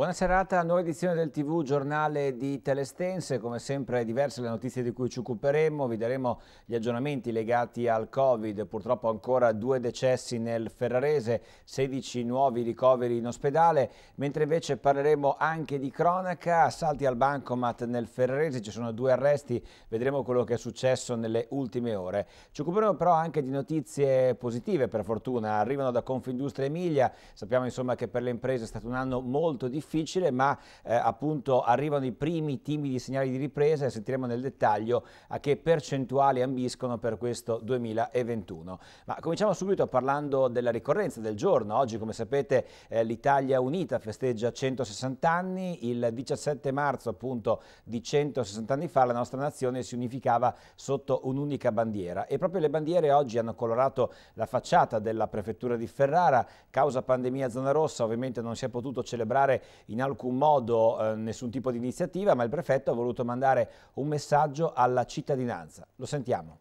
Buona serata, nuova edizione del TV Giornale di Telestense, come sempre diverse le notizie di cui ci occuperemo, vi daremo gli aggiornamenti legati al Covid, purtroppo ancora due decessi nel Ferrarese, 16 nuovi ricoveri in ospedale, mentre invece parleremo anche di cronaca, assalti al bancomat nel Ferrarese, ci sono due arresti, vedremo quello che è successo nelle ultime ore. Ci occuperemo però anche di notizie positive per fortuna, arrivano da Confindustria Emilia, sappiamo insomma che per le imprese è stato un anno molto difficile, difficile, ma eh, appunto arrivano i primi timidi segnali di ripresa e sentiremo nel dettaglio a che percentuali ambiscono per questo 2021. Ma cominciamo subito parlando della ricorrenza del giorno. Oggi, come sapete, eh, l'Italia Unita festeggia 160 anni. Il 17 marzo, appunto, di 160 anni fa, la nostra nazione si unificava sotto un'unica bandiera. E proprio le bandiere oggi hanno colorato la facciata della prefettura di Ferrara. Causa pandemia zona rossa, ovviamente non si è potuto celebrare in alcun modo eh, nessun tipo di iniziativa, ma il prefetto ha voluto mandare un messaggio alla cittadinanza. Lo sentiamo.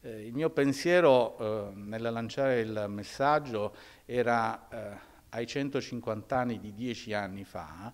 Eh, il mio pensiero eh, nel lanciare il messaggio era eh, ai 150 anni di dieci anni fa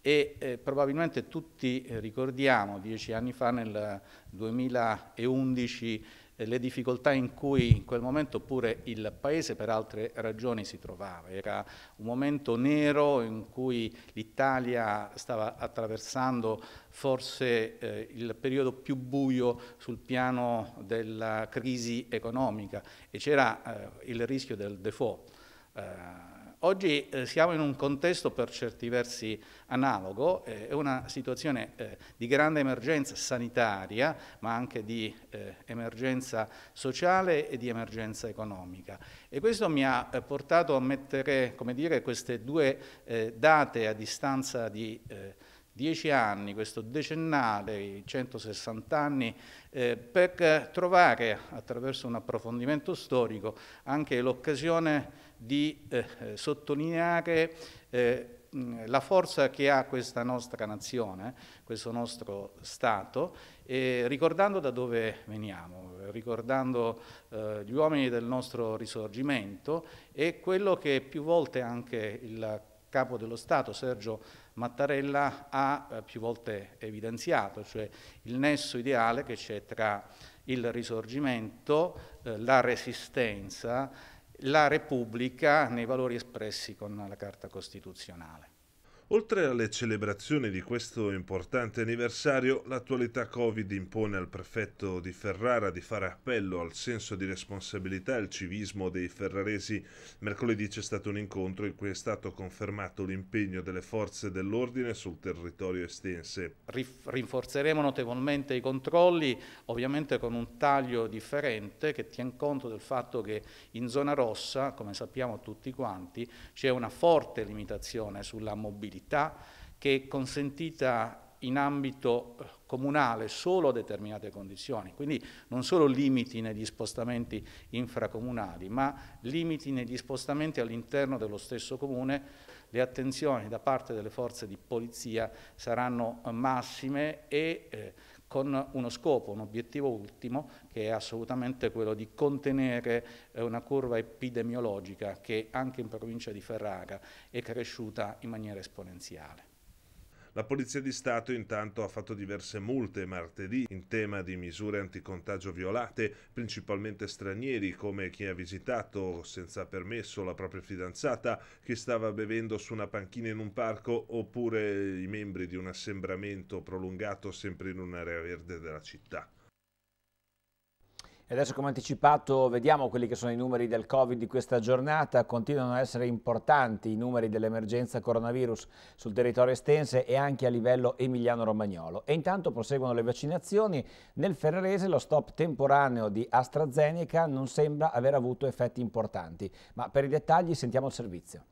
e eh, probabilmente tutti ricordiamo dieci anni fa nel 2011 eh, le difficoltà in cui in quel momento pure il Paese per altre ragioni si trovava. Era un momento nero in cui l'Italia stava attraversando forse eh, il periodo più buio sul piano della crisi economica e c'era eh, il rischio del default. Eh, Oggi eh, siamo in un contesto per certi versi analogo, eh, è una situazione eh, di grande emergenza sanitaria, ma anche di eh, emergenza sociale e di emergenza economica. E questo mi ha eh, portato a mettere, dire, queste due date a distanza di dieci anni, questo decennale, i 160 anni, eh, per trovare attraverso un approfondimento storico anche l'occasione di eh, sottolineare eh, la forza che ha questa nostra nazione, questo nostro Stato, ricordando da dove veniamo, ricordando eh, gli uomini del nostro risorgimento e quello che più volte anche il capo dello Stato, Sergio Mattarella, ha eh, più volte evidenziato, cioè il nesso ideale che c'è tra il risorgimento, eh, la resistenza, la Repubblica nei valori espressi con la Carta Costituzionale. Oltre alle celebrazioni di questo importante anniversario, l'attualità Covid impone al prefetto di Ferrara di fare appello al senso di responsabilità e al civismo dei ferraresi. Mercoledì c'è stato un incontro in cui è stato confermato l'impegno delle forze dell'ordine sul territorio estense. Rinforzeremo notevolmente i controlli, ovviamente con un taglio differente che tiene conto del fatto che in zona rossa, come sappiamo tutti quanti, c'è una forte limitazione sulla mobilità mobilità che è consentita in ambito eh, comunale solo a determinate condizioni, quindi non solo limiti negli spostamenti infracomunali, ma limiti negli spostamenti all'interno dello stesso comune, le attenzioni da parte delle forze di polizia saranno massime e eh, con uno scopo, un obiettivo ultimo che è assolutamente quello di contenere eh, una curva epidemiologica che anche in provincia di Ferrara è cresciuta in maniera esponenziale. La Polizia di Stato intanto ha fatto diverse multe martedì in tema di misure anticontagio violate, principalmente stranieri come chi ha visitato senza permesso la propria fidanzata, chi stava bevendo su una panchina in un parco oppure i membri di un assembramento prolungato sempre in un'area verde della città. E adesso come anticipato vediamo quelli che sono i numeri del Covid di questa giornata, continuano a essere importanti i numeri dell'emergenza coronavirus sul territorio estense e anche a livello emiliano-romagnolo. E intanto proseguono le vaccinazioni, nel Ferrarese lo stop temporaneo di AstraZeneca non sembra aver avuto effetti importanti, ma per i dettagli sentiamo il servizio.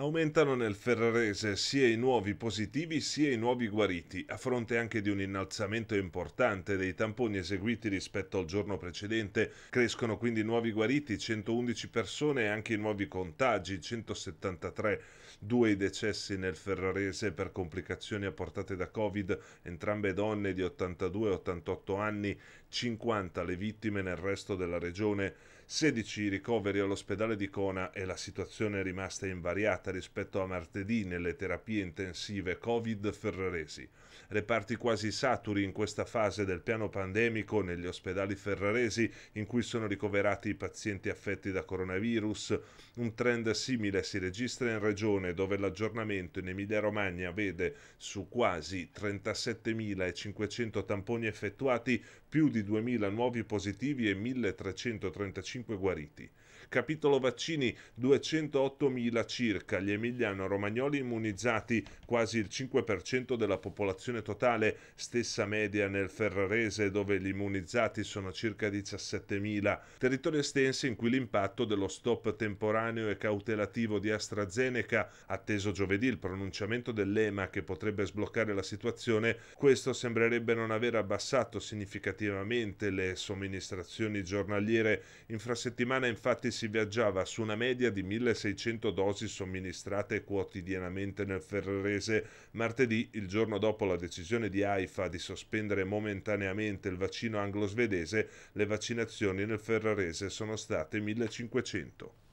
Aumentano nel Ferrarese sia i nuovi positivi sia i nuovi guariti, a fronte anche di un innalzamento importante dei tamponi eseguiti rispetto al giorno precedente. Crescono quindi i nuovi guariti, 111 persone e anche i nuovi contagi, 173. Due i decessi nel Ferrarese per complicazioni apportate da Covid, entrambe donne di 82 e 88 anni, 50 le vittime nel resto della regione. 16 ricoveri all'ospedale di Cona e la situazione è rimasta invariata rispetto a martedì nelle terapie intensive Covid ferraresi. Reparti quasi saturi in questa fase del piano pandemico negli ospedali ferraresi in cui sono ricoverati i pazienti affetti da coronavirus. Un trend simile si registra in regione dove l'aggiornamento in Emilia-Romagna vede su quasi 37.500 tamponi effettuati più di 2.000 nuovi positivi e 1.335 guariti. Capitolo vaccini 208.000 circa gli emiliano-romagnoli immunizzati, quasi il 5% della popolazione totale, stessa media nel Ferrarese dove gli immunizzati sono circa 17.000, territori estensi in cui l'impatto dello stop temporaneo e cautelativo di AstraZeneca, atteso giovedì il pronunciamento dell'EMA che potrebbe sbloccare la situazione, questo sembrerebbe non aver abbassato significativamente le somministrazioni giornaliere. Infrasettimana infatti si viaggiava su una media di 1600 dosi somministrate quotidianamente nel Ferrarese. Martedì, il giorno dopo la decisione di AIFA di sospendere momentaneamente il vaccino anglo-svedese, le vaccinazioni nel Ferrarese sono state 1500.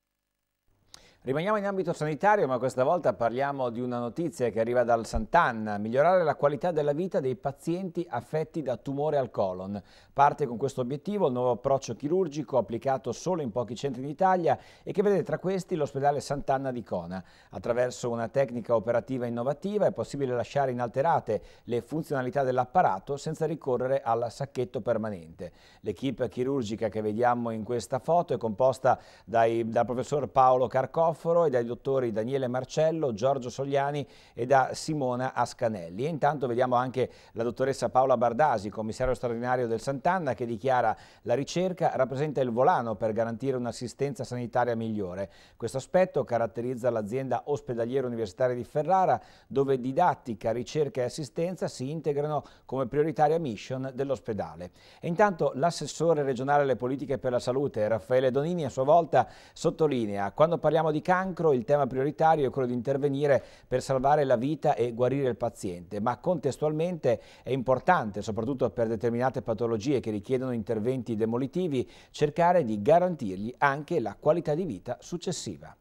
Rimaniamo in ambito sanitario, ma questa volta parliamo di una notizia che arriva dal Sant'Anna, migliorare la qualità della vita dei pazienti affetti da tumore al colon. Parte con questo obiettivo il nuovo approccio chirurgico applicato solo in pochi centri in Italia e che vede tra questi l'ospedale Sant'Anna di Cona. Attraverso una tecnica operativa innovativa è possibile lasciare inalterate le funzionalità dell'apparato senza ricorrere al sacchetto permanente. L'equipe chirurgica che vediamo in questa foto è composta dai, dal professor Paolo Carcoff, Cristoforo e dai dottori Daniele Marcello, Giorgio Sogliani e da Simona Ascanelli. E intanto vediamo anche la dottoressa Paola Bardasi, commissario straordinario del Sant'Anna, che dichiara la ricerca rappresenta il volano per garantire un'assistenza sanitaria migliore. Questo aspetto caratterizza l'azienda ospedaliera universitaria di Ferrara, dove didattica, ricerca e assistenza si integrano come prioritaria mission dell'ospedale. E intanto l'assessore regionale alle politiche per la salute, Raffaele Donini, a sua volta sottolinea, quando parliamo di cancro il tema prioritario è quello di intervenire per salvare la vita e guarire il paziente, ma contestualmente è importante, soprattutto per determinate patologie che richiedono interventi demolitivi, cercare di garantirgli anche la qualità di vita successiva.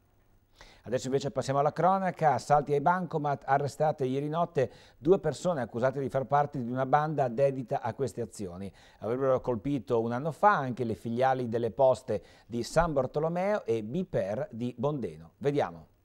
Adesso invece passiamo alla cronaca, assalti ai bancomat, arrestate ieri notte due persone accusate di far parte di una banda dedita a queste azioni. Avrebbero colpito un anno fa anche le filiali delle poste di San Bartolomeo e Biper di Bondeno. Vediamo.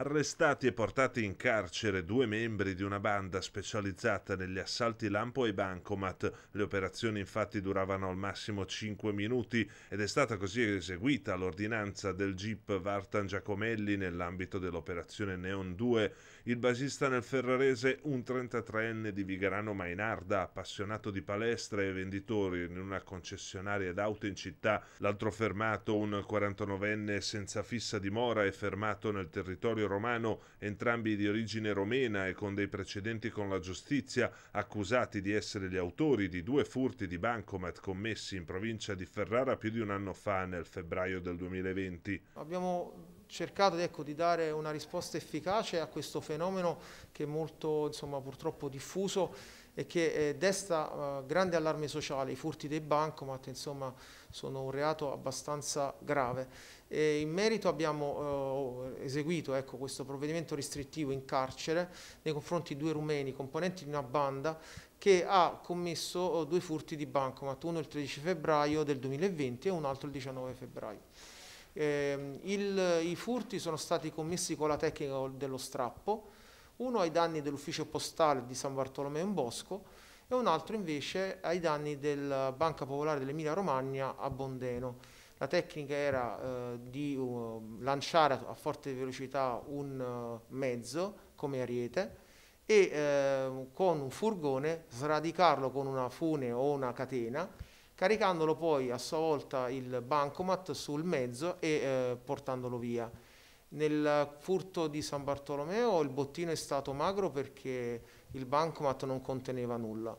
Arrestati e portati in carcere due membri di una banda specializzata negli assalti lampo ai bancomat. Le operazioni infatti duravano al massimo 5 minuti ed è stata così eseguita l'ordinanza del GIP Vartan Giacomelli nell'ambito dell'operazione Neon 2 il basista nel Ferrarese, un 33enne di Vigarano Mainarda, appassionato di palestra e venditori in una concessionaria d'auto in città. L'altro fermato, un 49enne senza fissa dimora e fermato nel territorio romano, entrambi di origine romena e con dei precedenti con la giustizia, accusati di essere gli autori di due furti di bancomat commessi in provincia di Ferrara più di un anno fa, nel febbraio del 2020. Abbiamo cercato ecco, di dare una risposta efficace a questo fenomeno che è molto insomma, purtroppo diffuso e che eh, desta uh, grande allarme sociale. I furti dei bancomat insomma, sono un reato abbastanza grave. E in merito abbiamo uh, eseguito ecco, questo provvedimento restrittivo in carcere nei confronti di due rumeni componenti di una banda che ha commesso uh, due furti di bancomat, uno il 13 febbraio del 2020 e un altro il 19 febbraio. Eh, il, I furti sono stati commessi con la tecnica dello strappo, uno ai danni dell'ufficio postale di San Bartolomeo in Bosco e un altro invece ai danni della Banca Popolare dell'Emilia Romagna a Bondeno. La tecnica era eh, di uh, lanciare a, forte velocità un uh, mezzo come ariete e eh, con un furgone sradicarlo con una fune o una catena caricandolo poi a sua volta il bancomat sul mezzo e eh, portandolo via. Nel furto di San Bartolomeo il bottino è stato magro perché il bancomat non conteneva nulla.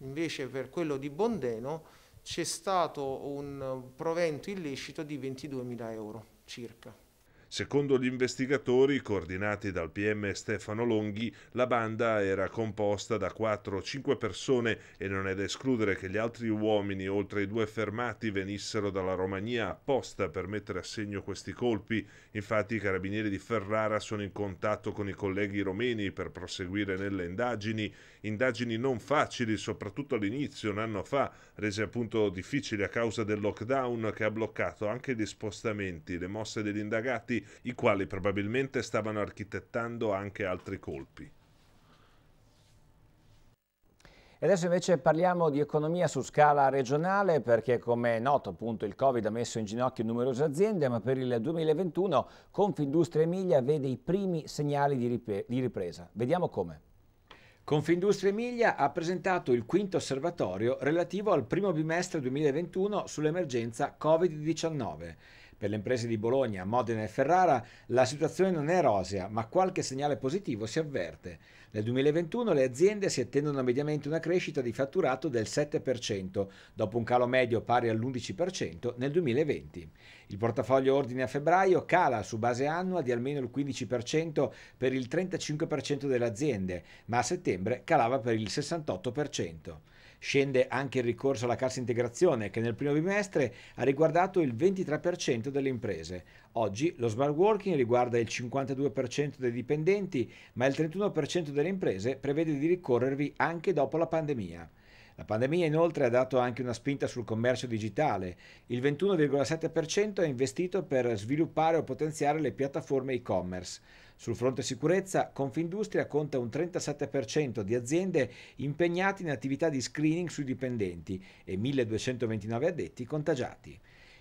Invece per quello di Bondeno c'è stato un provento illecito di 22.000 euro circa. Secondo gli investigatori, coordinati dal PM Stefano Longhi, la banda era composta da 4-5 persone e non è da escludere che gli altri uomini, oltre i due fermati, venissero dalla Romania apposta per mettere a segno questi colpi. Infatti i carabinieri di Ferrara sono in contatto con i colleghi romeni per proseguire nelle indagini, indagini non facili, soprattutto all'inizio, un anno fa, rese appunto difficili a causa del lockdown che ha bloccato anche gli spostamenti, le mosse degli indagati i quali probabilmente stavano architettando anche altri colpi. E adesso invece parliamo di economia su scala regionale perché come è noto appunto il Covid ha messo in ginocchio numerose aziende ma per il 2021 Confindustria Emilia vede i primi segnali di, ripresa. Vediamo come. Confindustria Emilia ha presentato il quinto osservatorio relativo al primo bimestre 2021 sull'emergenza Covid-19 per le imprese di Bologna, Modena e Ferrara la situazione non è rosea, ma qualche segnale positivo si avverte. Nel 2021 le aziende si attendono mediamente una crescita di fatturato del 7%, dopo un calo medio pari all'11% nel 2020. Il portafoglio ordine a febbraio cala su base annua di almeno il 15% per il 35% delle aziende, ma a settembre calava per il 68%. Scende anche il ricorso alla cassa integrazione che nel primo bimestre ha riguardato il 23% delle imprese. Oggi lo smart working riguarda il 52% dei dipendenti, ma il 31% delle imprese prevede di ricorrervi anche dopo la pandemia. La pandemia inoltre ha dato anche una spinta sul commercio digitale. Il 21,7% è investito per sviluppare o potenziare le piattaforme e-commerce. Sul fronte sicurezza, Confindustria conta un 37% di aziende impegnate in attività di screening sui dipendenti e 1229 addetti contagiati.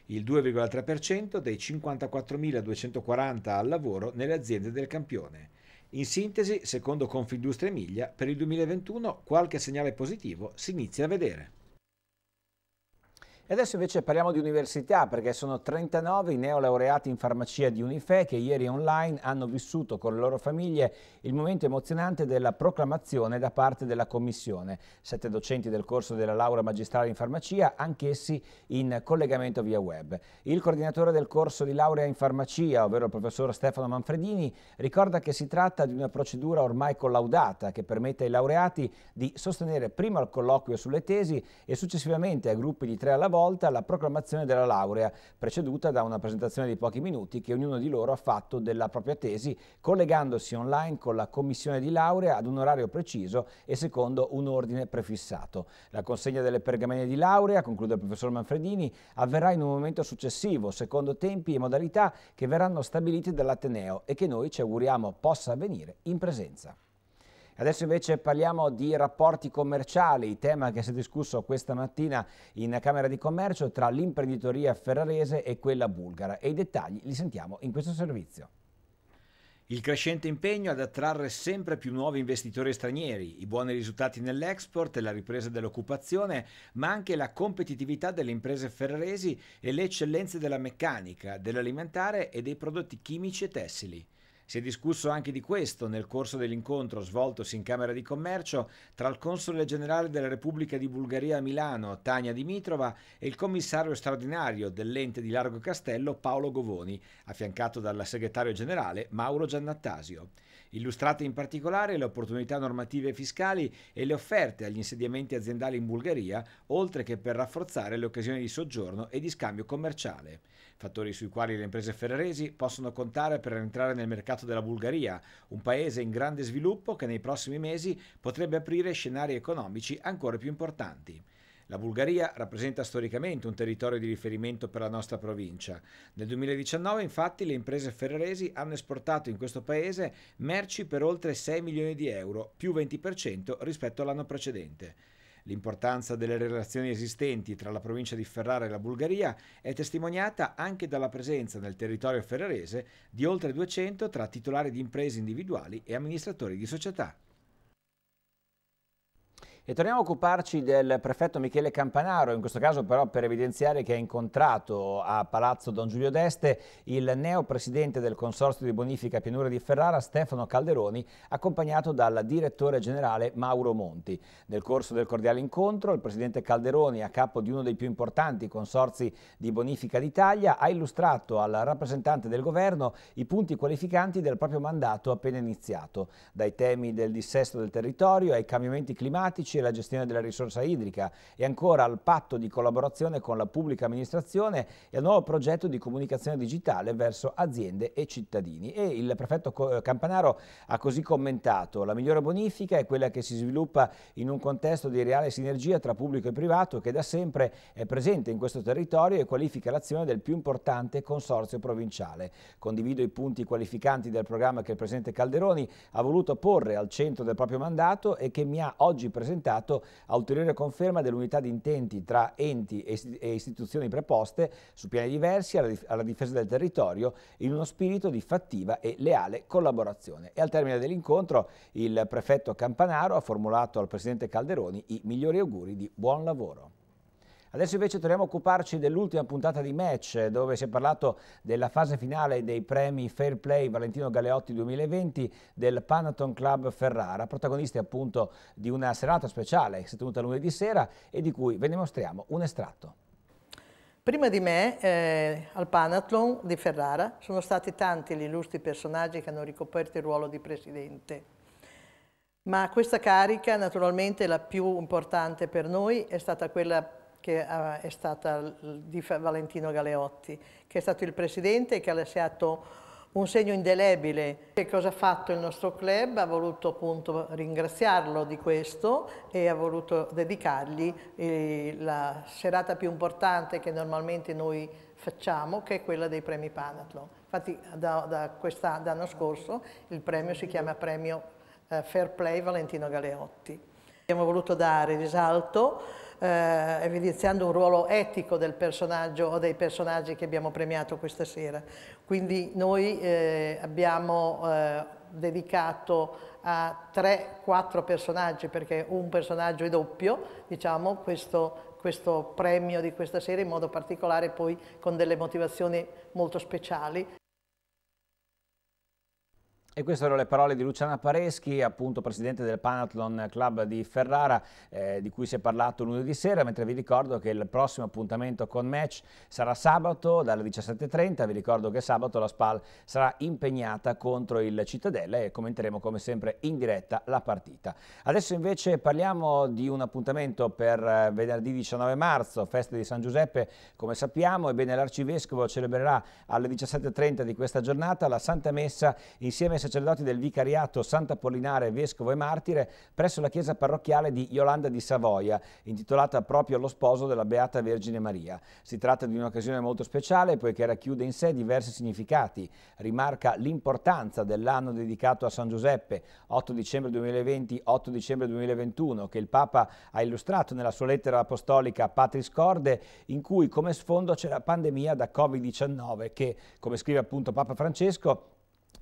Il 2,3% dei 54.240 al lavoro nelle aziende del campione. In sintesi, secondo Confindustria Emilia, per il 2021 qualche segnale positivo si inizia a vedere. E adesso invece parliamo di università perché sono 39 i neolaureati in farmacia di Unife che ieri online hanno vissuto con le loro famiglie il momento emozionante della proclamazione da parte della commissione. Sette docenti del corso della laurea magistrale in farmacia, anch'essi in collegamento via web. Il coordinatore del corso di laurea in farmacia, ovvero il professor Stefano Manfredini, ricorda che si tratta di una procedura ormai collaudata che permette ai laureati di sostenere prima il colloquio sulle tesi e successivamente a gruppi di tre alla volta volta la proclamazione della laurea, preceduta da una presentazione di pochi minuti che ognuno di loro ha fatto della propria tesi, collegandosi online con la commissione di laurea ad un orario preciso e secondo un ordine prefissato. La consegna delle pergamene di laurea, conclude il professor Manfredini, avverrà in un momento successivo, secondo tempi e modalità che verranno stabiliti dall'Ateneo e che noi ci auguriamo possa avvenire in presenza. Adesso invece parliamo di rapporti commerciali, tema che si è discusso questa mattina in Camera di Commercio tra l'imprenditoria ferrarese e quella bulgara e i dettagli li sentiamo in questo servizio. Il crescente impegno ad attrarre sempre più nuovi investitori stranieri, i buoni risultati nell'export la ripresa dell'occupazione, ma anche la competitività delle imprese ferraresi e le eccellenze della meccanica, dell'alimentare e dei prodotti chimici e tessili. Si è discusso anche di questo nel corso dell'incontro svoltosi in Camera di Commercio tra il Console Generale della Repubblica di Bulgaria a Milano, Tania Dimitrova, e il commissario straordinario dell'ente di Largo Castello, Paolo Govoni, affiancato dal segretario generale Mauro Giannattasio. Illustrate in particolare le opportunità normative e fiscali e le offerte agli insediamenti aziendali in Bulgaria, oltre che per rafforzare le occasioni di soggiorno e di scambio commerciale fattori sui quali le imprese ferraresi possono contare per entrare nel mercato della Bulgaria, un paese in grande sviluppo che nei prossimi mesi potrebbe aprire scenari economici ancora più importanti. La Bulgaria rappresenta storicamente un territorio di riferimento per la nostra provincia. Nel 2019 infatti le imprese ferraresi hanno esportato in questo paese merci per oltre 6 milioni di euro, più 20% rispetto all'anno precedente. L'importanza delle relazioni esistenti tra la provincia di Ferrara e la Bulgaria è testimoniata anche dalla presenza nel territorio ferrarese di oltre 200 tra titolari di imprese individuali e amministratori di società. E torniamo a occuparci del prefetto Michele Campanaro, in questo caso però per evidenziare che ha incontrato a Palazzo Don Giulio d'Este il neopresidente del Consorzio di Bonifica Pianura di Ferrara, Stefano Calderoni, accompagnato dal direttore generale Mauro Monti. Nel corso del cordiale incontro, il presidente Calderoni, a capo di uno dei più importanti consorzi di bonifica d'Italia, ha illustrato al rappresentante del governo i punti qualificanti del proprio mandato appena iniziato, dai temi del dissesto del territorio ai cambiamenti climatici e la gestione della risorsa idrica e ancora al patto di collaborazione con la pubblica amministrazione e al nuovo progetto di comunicazione digitale verso aziende e cittadini. E il prefetto Campanaro ha così commentato la migliore bonifica è quella che si sviluppa in un contesto di reale sinergia tra pubblico e privato che da sempre è presente in questo territorio e qualifica l'azione del più importante consorzio provinciale. Condivido i punti qualificanti del programma che il Presidente Calderoni ha voluto porre al centro del proprio mandato e che mi ha oggi presentato presentato a ulteriore conferma dell'unità di intenti tra enti e istituzioni preposte su piani diversi alla difesa del territorio in uno spirito di fattiva e leale collaborazione. E al termine dell'incontro il prefetto Campanaro ha formulato al Presidente Calderoni i migliori auguri di buon lavoro. Adesso invece torniamo a occuparci dell'ultima puntata di match dove si è parlato della fase finale dei premi Fair Play Valentino Galeotti 2020 del Panaton Club Ferrara, protagonisti appunto di una serata speciale che si è tenuta lunedì sera e di cui ve ne mostriamo un estratto. Prima di me eh, al Panathlon di Ferrara sono stati tanti gli illustri personaggi che hanno ricoperto il ruolo di presidente. Ma questa carica, naturalmente la più importante per noi, è stata quella che uh, è stata di Valentino Galeotti, che è stato il presidente e che ha lasciato un segno indelebile. Che cosa ha fatto il nostro club? Ha voluto appunto ringraziarlo di questo e ha voluto dedicargli eh, la serata più importante che normalmente noi facciamo, che è quella dei premi Panathlon. Infatti da, da quest'anno scorso il premio si chiama Premio eh, Fair Play Valentino Galeotti. Abbiamo voluto dare risalto eh, evidenziando un ruolo etico del personaggio o dei personaggi che abbiamo premiato questa sera. Quindi noi eh, abbiamo eh, dedicato a tre, quattro personaggi, perché un personaggio è doppio, diciamo, questo, questo premio di questa sera in modo particolare poi con delle motivazioni molto speciali. E queste erano le parole di Luciana Pareschi, appunto presidente del Panathlon Club di Ferrara, eh, di cui si è parlato lunedì sera, mentre vi ricordo che il prossimo appuntamento con Match sarà sabato dalle 17.30, vi ricordo che sabato la SPAL sarà impegnata contro il Cittadella e commenteremo come sempre in diretta la partita. Adesso invece parliamo di un appuntamento per eh, venerdì 19 marzo, festa di San Giuseppe, come sappiamo, ebbene l'Arcivescovo celebrerà alle 17.30 di questa giornata la Santa Messa insieme sacerdoti del vicariato Sant'Apollinare Vescovo e Martire presso la chiesa parrocchiale di Iolanda di Savoia, intitolata proprio allo sposo della Beata Vergine Maria. Si tratta di un'occasione molto speciale poiché racchiude in sé diversi significati, rimarca l'importanza dell'anno dedicato a San Giuseppe, 8 dicembre 2020-8 dicembre 2021, che il Papa ha illustrato nella sua lettera apostolica Patris Corde, in cui come sfondo c'è la pandemia da Covid-19 che, come scrive appunto Papa Francesco,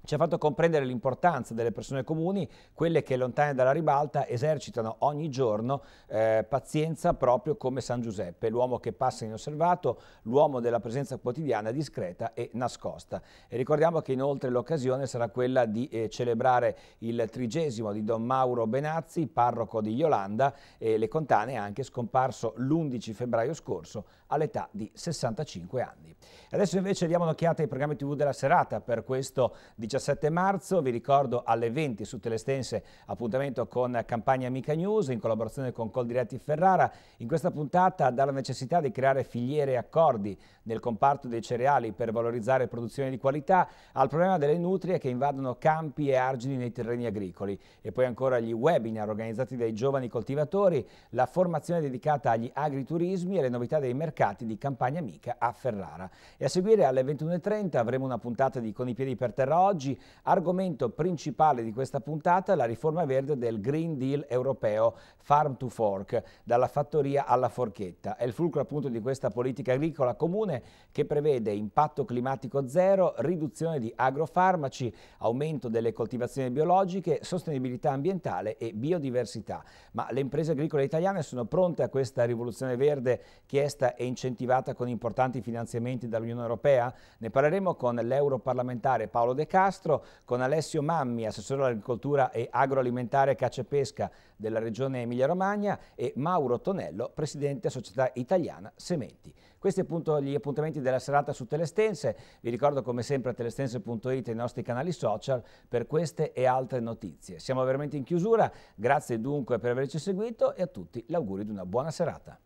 ci ha fatto comprendere l'importanza delle persone comuni, quelle che lontane dalla ribalta esercitano ogni giorno eh, pazienza proprio come San Giuseppe, l'uomo che passa inosservato, l'uomo della presenza quotidiana discreta e nascosta. E ricordiamo che inoltre l'occasione sarà quella di eh, celebrare il trigesimo di Don Mauro Benazzi, parroco di Iolanda e Le Contane, anche scomparso l'11 febbraio scorso all'età di 65 anni. Adesso invece diamo un'occhiata ai programmi TV della serata per questo 17 marzo. Vi ricordo alle 20 su Telestense appuntamento con Campagna Amica News in collaborazione con Coldiretti Ferrara. In questa puntata dalla necessità di creare filiere e accordi nel comparto dei cereali per valorizzare produzioni di qualità al problema delle nutrie che invadono campi e argini nei terreni agricoli e poi ancora gli webinar organizzati dai giovani coltivatori, la formazione dedicata agli agriturismi e le novità dei mercati di Campagna Amica a Ferrara. E a seguire alle 21.30 avremo una puntata di Con i piedi per terra oggi. Argomento principale di questa puntata, la riforma verde del Green Deal europeo Farm to Fork, dalla fattoria alla forchetta. È il fulcro appunto di questa politica agricola comune che prevede impatto climatico zero, riduzione di agrofarmaci, aumento delle coltivazioni biologiche, sostenibilità ambientale e biodiversità. Ma le imprese agricole italiane sono pronte a questa rivoluzione verde chiesta e incentivata con importanti finanziamenti dall'Unione Europea? Ne parleremo con l'europarlamentare Paolo De Castro, con Alessio Mammi, assessore all'agricoltura e agroalimentare caccia e pesca della regione Emilia-Romagna e Mauro Tonello, presidente Società Italiana Sementi. Questi appunto gli appuntamenti della serata su Telestense. Vi ricordo come sempre a telestense.it e i nostri canali social per queste e altre notizie. Siamo veramente in chiusura, grazie dunque per averci seguito e a tutti l'augurio di una buona serata.